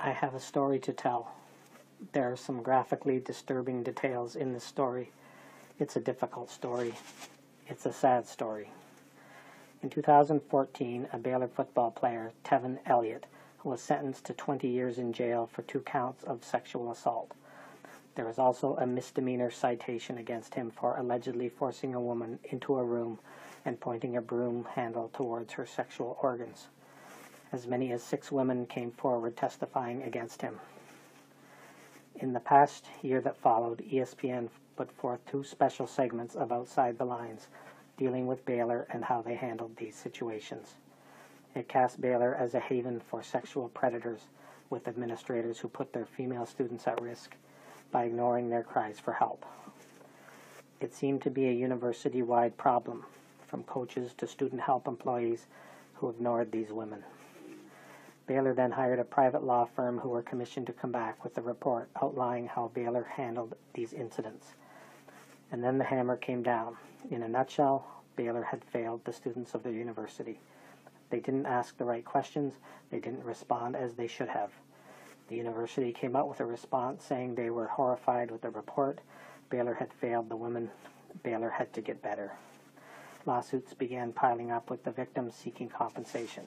I have a story to tell. There are some graphically disturbing details in this story. It's a difficult story. It's a sad story. In 2014, a Baylor football player, Tevin Elliott, was sentenced to 20 years in jail for two counts of sexual assault. There was also a misdemeanor citation against him for allegedly forcing a woman into a room and pointing a broom handle towards her sexual organs. As many as six women came forward testifying against him. In the past year that followed, ESPN put forth two special segments of Outside the Lines dealing with Baylor and how they handled these situations. It cast Baylor as a haven for sexual predators with administrators who put their female students at risk by ignoring their cries for help. It seemed to be a university wide problem, from coaches to student help employees who ignored these women. Baylor then hired a private law firm who were commissioned to come back with a report outlining how Baylor handled these incidents. And then the hammer came down. In a nutshell, Baylor had failed the students of their university. They didn't ask the right questions, they didn't respond as they should have. The university came out with a response saying they were horrified with the report. Baylor had failed the women. Baylor had to get better. Lawsuits began piling up with the victims seeking compensation.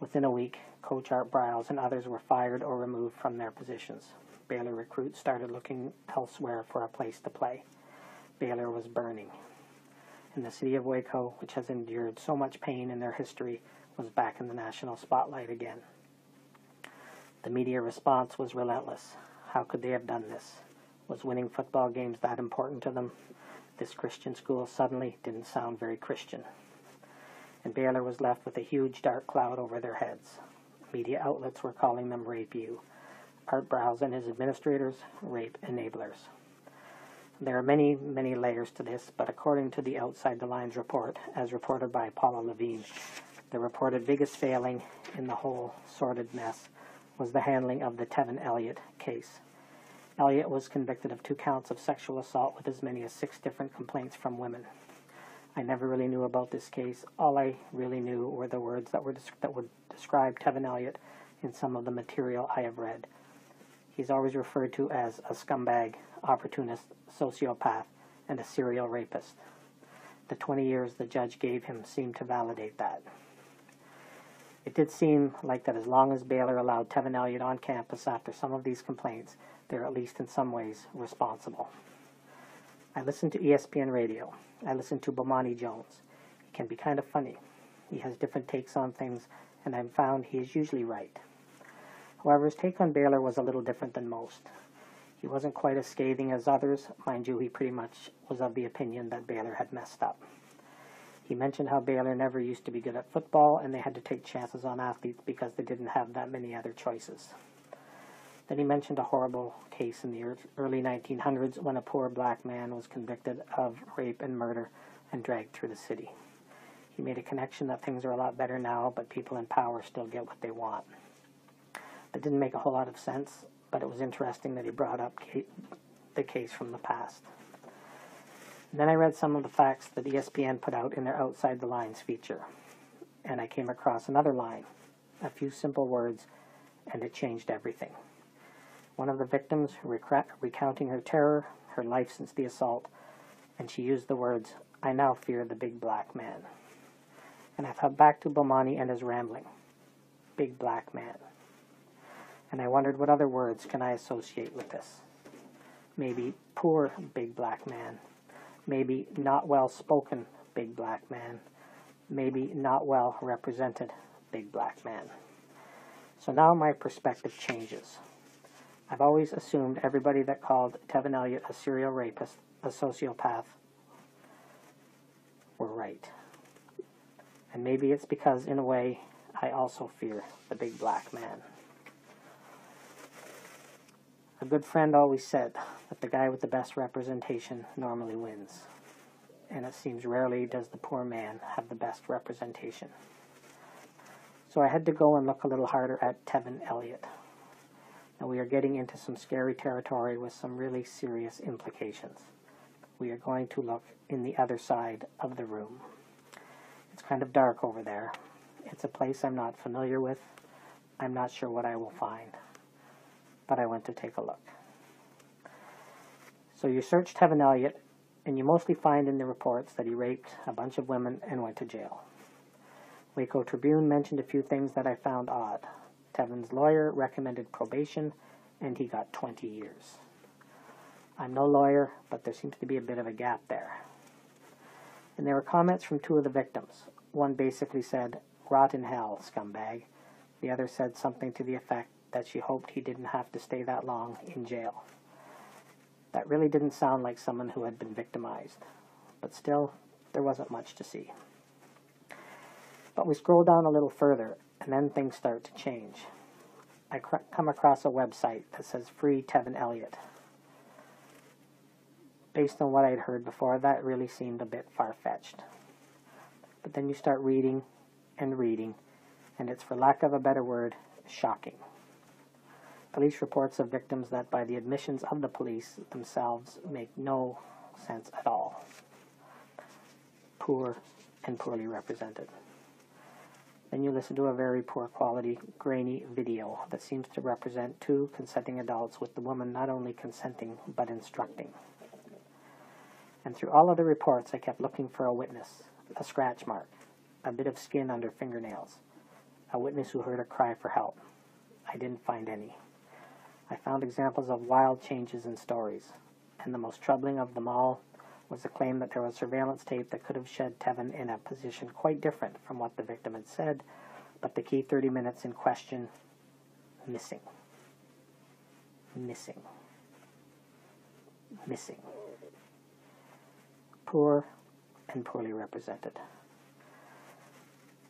Within a week, Coach Art Briles and others were fired or removed from their positions. Baylor recruits started looking elsewhere for a place to play. Baylor was burning. And the city of Waco, which has endured so much pain in their history, was back in the national spotlight again. The media response was relentless. How could they have done this? Was winning football games that important to them? This Christian school suddenly didn't sound very Christian. And Baylor was left with a huge dark cloud over their heads. Media outlets were calling them rape you. Art Briles and his administrators, rape enablers. There are many, many layers to this, but according to the Outside the Lines report, as reported by Paula Lavigne, the reported biggest failing in the whole sordid mess was the handling of the Tevin Elliott case. Elliott was convicted of two counts of sexual assault with as many as six different complaints from women. I never really knew about this case. All I really knew were the words that were that would describe Tevin Elliott in some of the material I have read. He's always referred to as a scumbag, opportunist, sociopath, and a serial rapist. The 20 years the judge gave him seemed to validate that. It did seem like that as long as Baylor allowed Tevin Elliott on campus after some of these complaints, they're at least in some ways responsible. I listened to ESPN radio. I listen to Bomani Jones. He can be kind of funny. He has different takes on things, and I've found he is usually right. However, his take on Baylor was a little different than most. He wasn't quite as scathing as others. Mind you, he pretty much was of the opinion that Baylor had messed up. He mentioned how Baylor never used to be good at football and they had to take chances on athletes because they didn't have that many other choices. Then he mentioned a horrible case in the early 1900s when a poor black man was convicted of rape and murder and dragged through the city. He made a connection that things are a lot better now, but people in power still get what they want. That didn't make a whole lot of sense, but it was interesting that he brought up the case from the past. Then I read some of the facts that ESPN put out in their Outside the Lines feature, and I came across another line, a few simple words, and it changed everything. One of the victims rec- recounting her terror, her life since the assault, and she used the words, I now fear the big black man. And I thought back to Bomani and his rambling. Big black man. And I wondered what other words can I associate with this? Maybe poor big black man. Maybe not well spoken big black man. Maybe not well represented big black man. So now my perspective changes. I've always assumed everybody that called Tevin Elliott a serial rapist, a sociopath, were right. And maybe it's because, in a way, I also fear the big black man. A good friend always said that the guy with the best representation normally wins. And it seems rarely does the poor man have the best representation. So I had to go and look a little harder at Tevin Elliott and we are getting into some scary territory with some really serious implications. We are going to look in the other side of the room. It's kind of dark over there. It's a place I'm not familiar with, I'm not sure what I will find, but I went to take a look. So you search Tevin Elliott, and you mostly find in the reports that he raped a bunch of women and went to jail. Waco Tribune mentioned a few things that I found odd. Tevin's lawyer recommended probation, and he got 20 years. I'm no lawyer, but there seems to be a bit of a gap there. And there were comments from two of the victims. One basically said, Rot in hell, scumbag. The other said something to the effect that she hoped he didn't have to stay that long in jail. That really didn't sound like someone who had been victimized, but still, there wasn't much to see. But we scroll down a little further, and then things start to change. I come across a website that says Free Tevin Elliott. Based on what I'd heard before, that really seemed a bit far fetched. But then you start reading and reading, and it's, for lack of a better word, shocking. Police reports of victims that, by the admissions of the police themselves, make no sense at all. Poor and poorly represented. Then you listen to a very poor quality, grainy video that seems to represent two consenting adults with the woman not only consenting but instructing. And through all of the reports, I kept looking for a witness, a scratch mark, a bit of skin under fingernails, a witness who heard a cry for help. I didn't find any. I found examples of wild changes in stories, and the most troubling of them all was the claim that there was surveillance tape that could have shed Tevin in a position quite different from what the victim had said, but the key 30 minutes in question missing. Missing. Missing. Poor and poorly represented.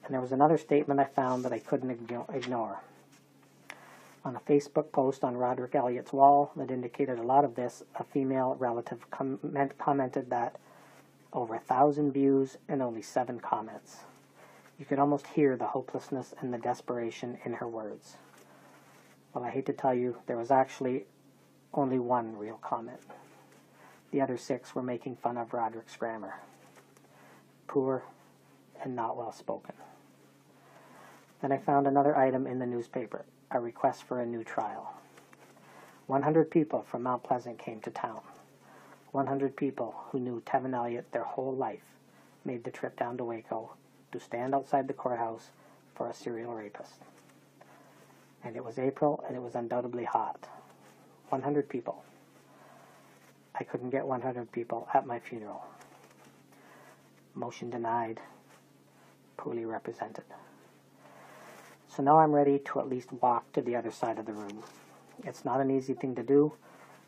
And there was another statement I found that I couldn't ignore on a Facebook post on Rodrick Elliott's wall that indicated a lot of this, a female relative comment, commented that over a thousand views and only seven comments. You could almost hear the hopelessness and the desperation in her words. Well, I hate to tell you, there was actually only one real comment. The other six were making fun of Rodrick's grammar. Poor and not well spoken. Then I found another item in the newspaper a request for a new trial. 100 people from Mount Pleasant came to town. 100 people who knew Tevin Elliott their whole life made the trip down to Waco to stand outside the courthouse for a serial rapist. And it was April and it was undoubtedly hot. 100 people. I couldn't get 100 people at my funeral. Motion denied. Poorly represented. So now I'm ready to at least walk to the other side of the room. It's not an easy thing to do.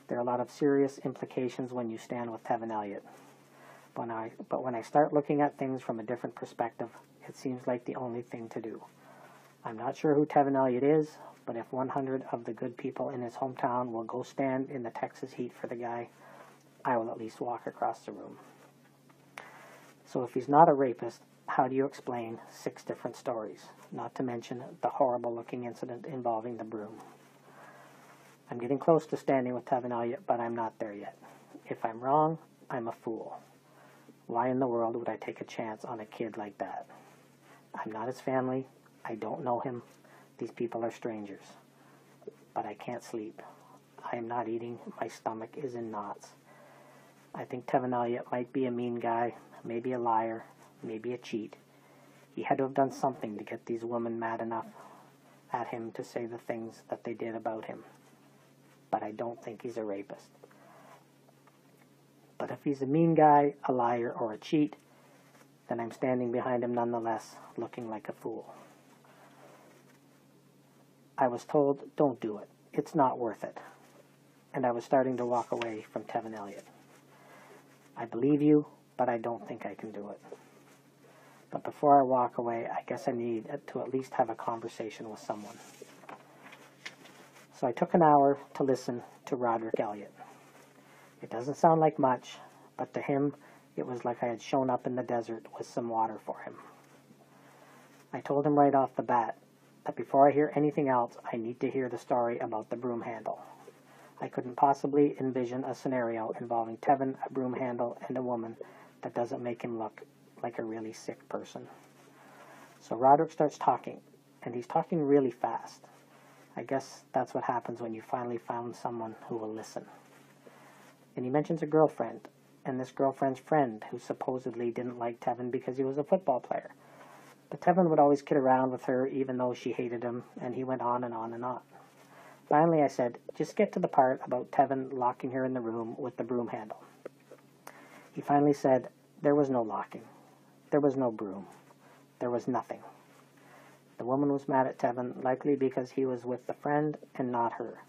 There are a lot of serious implications when you stand with Tevin Elliott. When I, but when I start looking at things from a different perspective, it seems like the only thing to do. I'm not sure who Tevin Elliott is, but if 100 of the good people in his hometown will go stand in the Texas heat for the guy, I will at least walk across the room. So if he's not a rapist, how do you explain six different stories? Not to mention the horrible looking incident involving the broom. I'm getting close to standing with Tevin but I'm not there yet. If I'm wrong, I'm a fool. Why in the world would I take a chance on a kid like that? I'm not his family. I don't know him. These people are strangers. But I can't sleep. I am not eating. My stomach is in knots. I think Tevin might be a mean guy, maybe a liar, maybe a cheat. He had to have done something to get these women mad enough at him to say the things that they did about him. But I don't think he's a rapist. But if he's a mean guy, a liar, or a cheat, then I'm standing behind him nonetheless, looking like a fool. I was told, don't do it. It's not worth it. And I was starting to walk away from Tevin Elliott. I believe you, but I don't think I can do it. But before I walk away, I guess I need to at least have a conversation with someone. So I took an hour to listen to Rodrick Elliott. It doesn't sound like much, but to him, it was like I had shown up in the desert with some water for him. I told him right off the bat that before I hear anything else, I need to hear the story about the broom handle. I couldn't possibly envision a scenario involving Tevin, a broom handle, and a woman that doesn't make him look like a really sick person. So Rodrick starts talking, and he's talking really fast. I guess that's what happens when you finally found someone who will listen. And he mentions a girlfriend, and this girlfriend's friend who supposedly didn't like Tevin because he was a football player. But Tevin would always kid around with her even though she hated him, and he went on and on and on. Finally, I said, just get to the part about Tevin locking her in the room with the broom handle. He finally said, there was no locking. There was no broom. There was nothing. The woman was mad at Tevin, likely because he was with the friend and not her,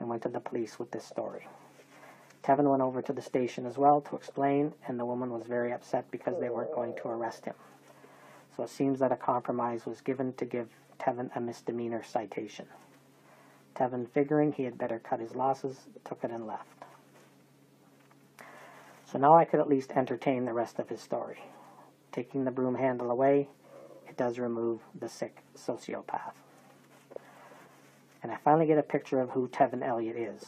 and went to the police with this story. Tevin went over to the station as well to explain, and the woman was very upset because they weren't going to arrest him. So it seems that a compromise was given to give Tevin a misdemeanor citation. Tevin, figuring he had better cut his losses, took it and left. So now I could at least entertain the rest of his story. Taking the broom handle away, it does remove the sick sociopath. And I finally get a picture of who Tevin Elliott is.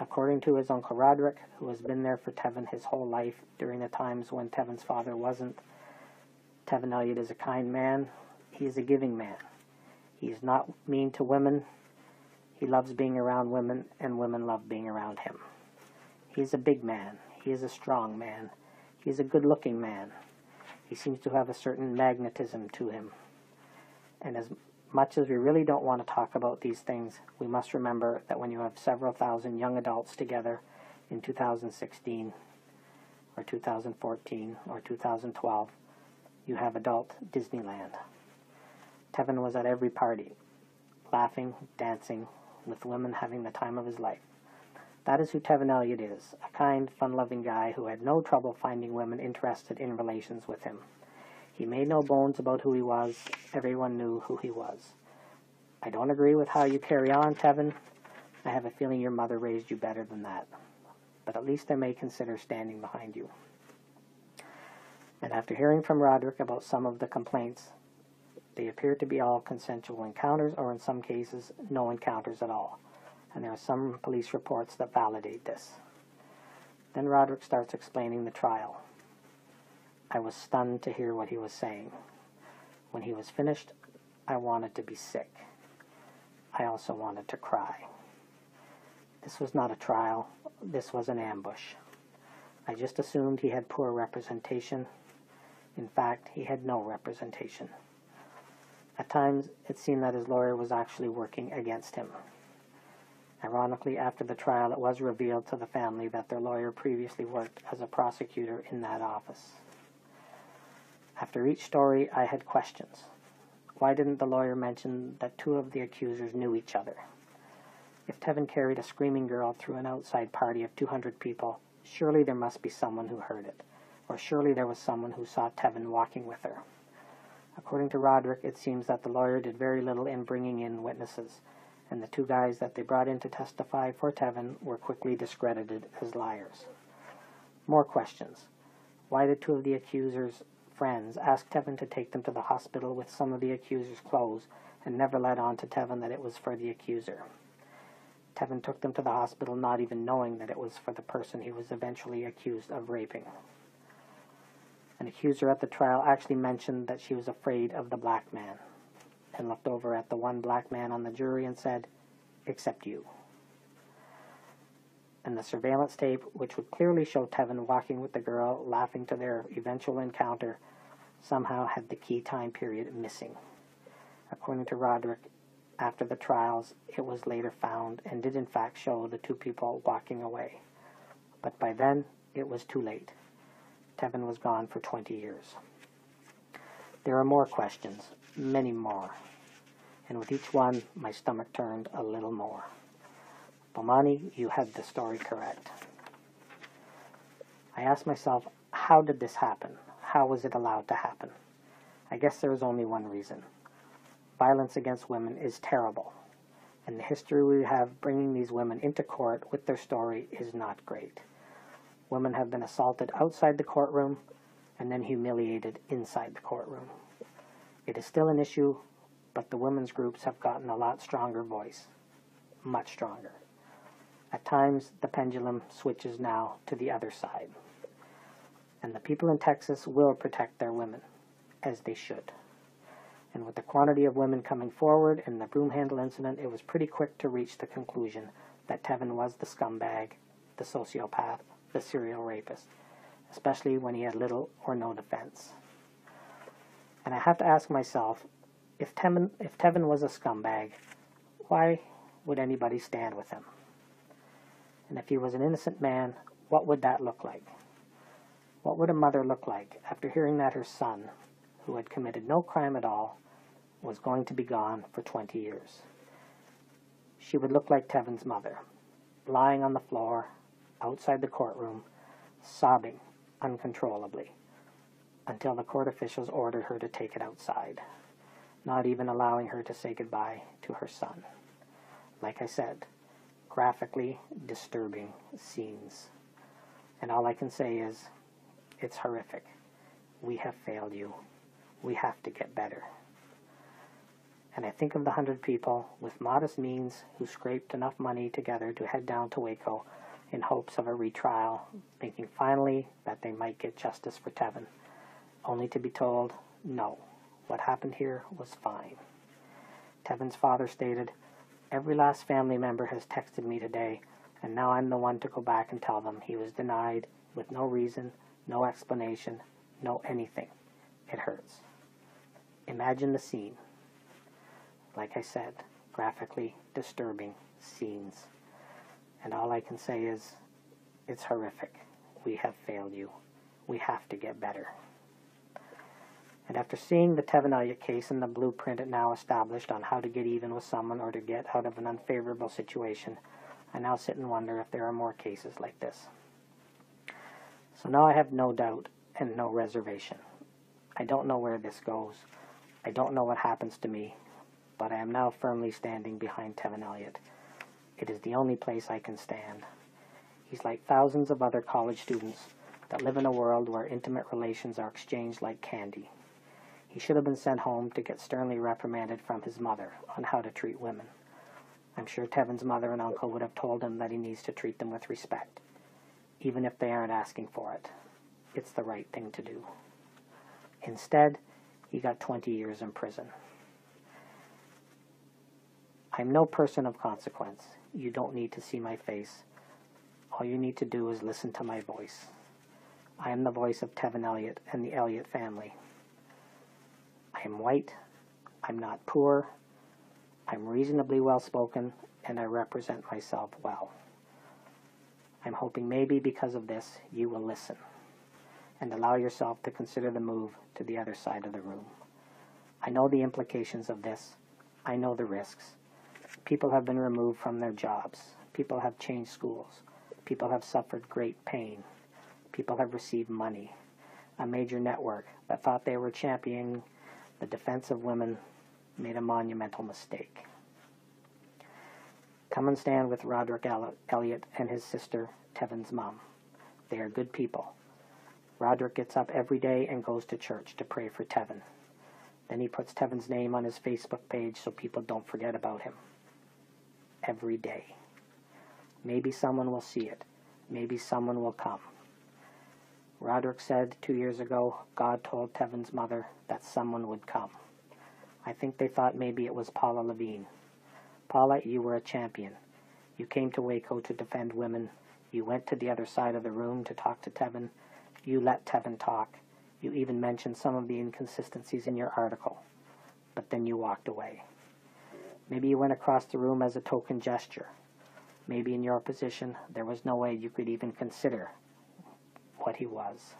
According to his uncle Rodrick, who has been there for Tevin his whole life during the times when Tevin's father wasn't, Tevin Elliott is a kind man. He is a giving man. He is not mean to women. He loves being around women, and women love being around him. He is a big man. He is a strong man. He is a good looking man. He seems to have a certain magnetism to him. And as much as we really don't want to talk about these things, we must remember that when you have several thousand young adults together in 2016 or 2014 or 2012, you have adult Disneyland. Tevin was at every party, laughing, dancing, with women having the time of his life. That is who Tevin Elliott is, a kind, fun-loving guy who had no trouble finding women interested in relations with him. He made no bones about who he was. Everyone knew who he was. I don't agree with how you carry on, Tevin. I have a feeling your mother raised you better than that. But at least I may consider standing behind you. And after hearing from Rodrick about some of the complaints, they appear to be all consensual encounters, or in some cases, no encounters at all and there are some police reports that validate this. Then Rodrick starts explaining the trial. I was stunned to hear what he was saying. When he was finished, I wanted to be sick. I also wanted to cry. This was not a trial, this was an ambush. I just assumed he had poor representation. In fact, he had no representation. At times, it seemed that his lawyer was actually working against him. Ironically, after the trial, it was revealed to the family that their lawyer previously worked as a prosecutor in that office. After each story, I had questions. Why didn't the lawyer mention that two of the accusers knew each other? If Tevin carried a screaming girl through an outside party of 200 people, surely there must be someone who heard it, or surely there was someone who saw Tevin walking with her. According to Rodrick, it seems that the lawyer did very little in bringing in witnesses, and the two guys that they brought in to testify for Tevin were quickly discredited as liars. More questions. Why did two of the accuser's friends ask Tevin to take them to the hospital with some of the accuser's clothes and never let on to Tevin that it was for the accuser? Tevin took them to the hospital not even knowing that it was for the person he was eventually accused of raping. An accuser at the trial actually mentioned that she was afraid of the black man and looked over at the one black man on the jury and said, Except you. And the surveillance tape, which would clearly show Tevin walking with the girl, laughing to their eventual encounter, somehow had the key time period missing. According to Rodrick, after the trials, it was later found and did in fact show the two people walking away. But by then, it was too late. Tevin was gone for 20 years. There are more questions, many more and with each one my stomach turned a little more. Bomani, you had the story correct. I asked myself, how did this happen? How was it allowed to happen? I guess there is only one reason. Violence against women is terrible, and the history we have bringing these women into court with their story is not great. Women have been assaulted outside the courtroom and then humiliated inside the courtroom. It is still an issue but the women's groups have gotten a lot stronger voice, much stronger. At times, the pendulum switches now to the other side. And the people in Texas will protect their women, as they should. And with the quantity of women coming forward in the broom handle incident, it was pretty quick to reach the conclusion that Tevin was the scumbag, the sociopath, the serial rapist, especially when he had little or no defense. And I have to ask myself, if Tevin, if Tevin was a scumbag, why would anybody stand with him? And if he was an innocent man, what would that look like? What would a mother look like after hearing that her son, who had committed no crime at all, was going to be gone for 20 years? She would look like Tevin's mother, lying on the floor outside the courtroom, sobbing uncontrollably, until the court officials ordered her to take it outside, not even allowing her to say goodbye to her son. Like I said, graphically disturbing scenes. And all I can say is, it's horrific. We have failed you. We have to get better. And I think of the hundred people with modest means who scraped enough money together to head down to Waco in hopes of a retrial, thinking finally that they might get justice for Tevin, only to be told, no, what happened here was fine. Tevin's father stated, Every last family member has texted me today, and now I'm the one to go back and tell them he was denied with no reason, no explanation, no anything. It hurts. Imagine the scene. Like I said, graphically disturbing scenes. And all I can say is, it's horrific. We have failed you. We have to get better. And after seeing the Elliott case and the blueprint it now established on how to get even with someone or to get out of an unfavorable situation, I now sit and wonder if there are more cases like this. So now I have no doubt and no reservation. I don't know where this goes. I don't know what happens to me, but I am now firmly standing behind Tevin Elliott. It is the only place I can stand. He's like thousands of other college students that live in a world where intimate relations are exchanged like candy. He should have been sent home to get sternly reprimanded from his mother on how to treat women. I'm sure Tevin's mother and uncle would have told him that he needs to treat them with respect, even if they aren't asking for it. It's the right thing to do. Instead, he got 20 years in prison. I'm no person of consequence. You don't need to see my face. All you need to do is listen to my voice. I am the voice of Tevin Elliott and the Elliott family. I am white, I'm not poor, I'm reasonably well spoken, and I represent myself well. I'm hoping maybe because of this you will listen and allow yourself to consider the move to the other side of the room. I know the implications of this. I know the risks. People have been removed from their jobs. People have changed schools. People have suffered great pain. People have received money. A major network that thought they were championing the defense of women made a monumental mistake. Come and stand with Rodrick Elliott and his sister, Tevin's mom. They are good people. Rodrick gets up every day and goes to church to pray for Tevin. Then he puts Tevin's name on his Facebook page so people don't forget about him. Every day. Maybe someone will see it. Maybe someone will come. Rodrick said two years ago God told Tevin's mother that someone would come. I think they thought maybe it was Paula Lavigne. Paula, you were a champion. You came to Waco to defend women. You went to the other side of the room to talk to Tevin. You let Tevin talk. You even mentioned some of the inconsistencies in your article. But then you walked away. Maybe you went across the room as a token gesture. Maybe in your position there was no way you could even consider what he was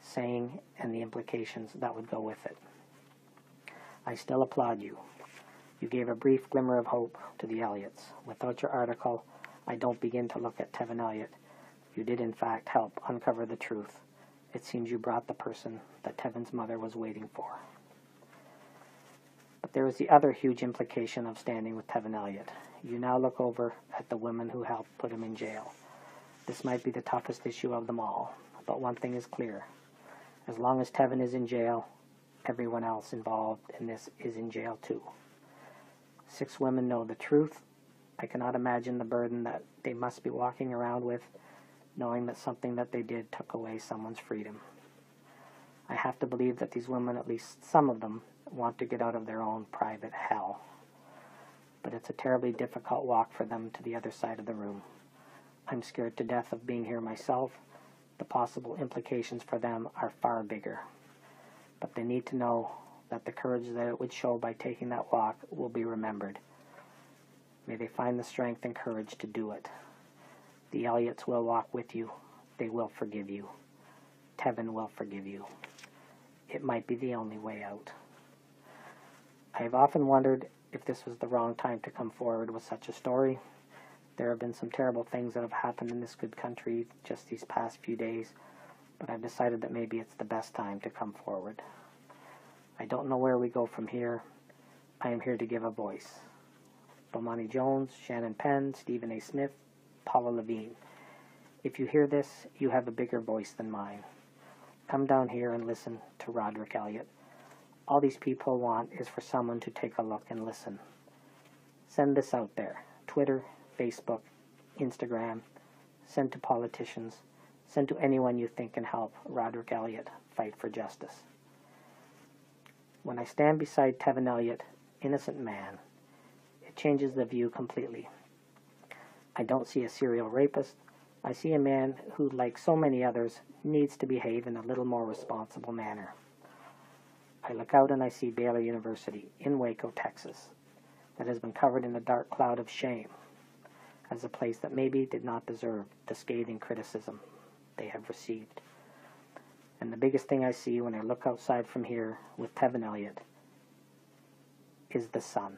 saying and the implications that would go with it. I still applaud you. You gave a brief glimmer of hope to the Elliotts. Without your article, I don't begin to look at Tevin Elliott. You did, in fact, help uncover the truth. It seems you brought the person that Tevin's mother was waiting for. But there is the other huge implication of standing with Tevin Elliott. You now look over at the women who helped put him in jail. This might be the toughest issue of them all, but one thing is clear. As long as Tevin is in jail, everyone else involved in this is in jail too. Six women know the truth. I cannot imagine the burden that they must be walking around with, knowing that something that they did took away someone's freedom. I have to believe that these women, at least some of them, want to get out of their own private hell. But it's a terribly difficult walk for them to the other side of the room. I'm scared to death of being here myself. The possible implications for them are far bigger. But they need to know that the courage that it would show by taking that walk will be remembered. May they find the strength and courage to do it. The Elliotts will walk with you. They will forgive you. Tevin will forgive you. It might be the only way out. I have often wondered if this was the wrong time to come forward with such a story. There have been some terrible things that have happened in this good country just these past few days, but I've decided that maybe it's the best time to come forward. I don't know where we go from here. I am here to give a voice. Bomani Jones, Shannon Penn, Stephen A. Smith, Paula Lavigne. If you hear this, you have a bigger voice than mine. Come down here and listen to Rodrick Elliott. All these people want is for someone to take a look and listen. Send this out there Twitter, Facebook, Instagram. Send to politicians. Send to anyone you think can help Rodrick Elliott fight for justice. When I stand beside Tevin Elliott, innocent man, it changes the view completely. I don't see a serial rapist. I see a man who, like so many others, needs to behave in a little more responsible manner. I look out and I see Baylor University in Waco, Texas, that has been covered in a dark cloud of shame as a place that maybe did not deserve the scathing criticism they have received. And the biggest thing I see when I look outside from here with Tevin Elliott is the sun.